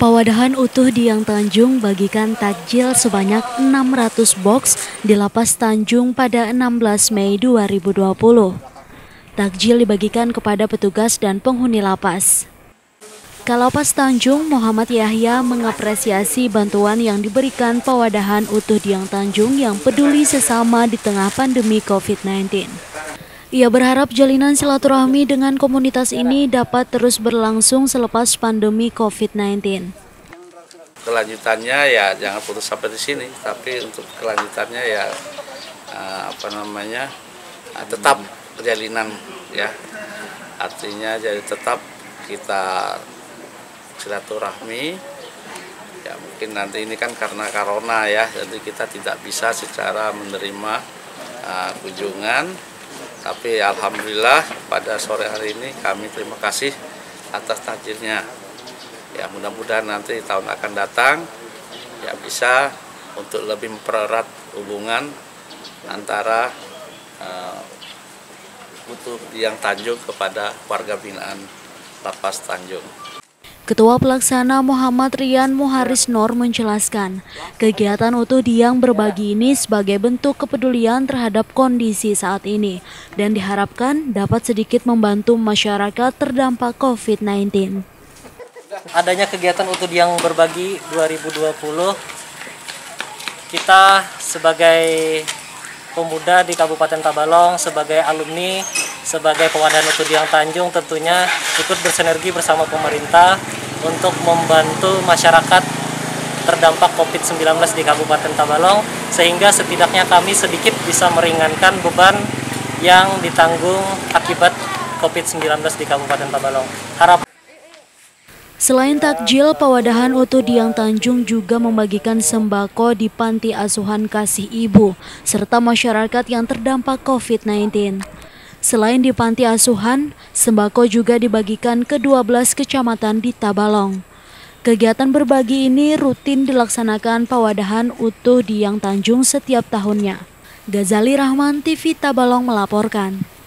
Pawadahan utuh di Yang Tanjung bagikan takjil sebanyak 600 box di Lapas Tanjung pada 16 Mei 2020. Takjil dibagikan kepada petugas dan penghuni lapas. Kalapas Tanjung Muhammad Yahya mengapresiasi bantuan yang diberikan Pawadahan utuh di Yang Tanjung yang peduli sesama di tengah pandemi COVID-19. Ia berharap jalinan silaturahmi dengan komunitas ini dapat terus berlangsung selepas pandemi COVID-19. Kelanjutannya ya jangan putus sampai di sini, tapi untuk kelanjutannya ya eh, apa namanya eh, tetap jalinan ya. Artinya jadi tetap kita silaturahmi ya mungkin nanti ini kan karena corona ya jadi kita tidak bisa secara menerima uh, kunjungan tapi alhamdulillah pada sore hari ini kami terima kasih atas takjilnya. Ya mudah-mudahan nanti tahun akan datang ya bisa untuk lebih mempererat hubungan antara uh, Utuh yang Tanjung kepada warga binaan Lapas Tanjung. Ketua Pelaksana Muhammad Rian Muharis Nor menjelaskan, kegiatan utuh diang berbagi ini sebagai bentuk kepedulian terhadap kondisi saat ini dan diharapkan dapat sedikit membantu masyarakat terdampak COVID-19. Adanya kegiatan utuh diang berbagi 2020, kita sebagai pemuda di Kabupaten Tabalong, sebagai alumni, sebagai pewadahan utuh diang Tanjung tentunya ikut bersinergi bersama pemerintah untuk membantu masyarakat terdampak COVID-19 di Kabupaten Tabalong sehingga setidaknya kami sedikit bisa meringankan beban yang ditanggung akibat COVID-19 di Kabupaten Tabalong. Harap Selain takjil, Pawadahan Utuh Diang Tanjung juga membagikan sembako di panti asuhan kasih ibu serta masyarakat yang terdampak COVID-19. Selain di panti asuhan, sembako juga dibagikan ke 12 kecamatan di Tabalong. Kegiatan berbagi ini rutin dilaksanakan Pawadahan Utuh di Yang Tanjung setiap tahunnya. Gazali Rahman TV Tabalong melaporkan.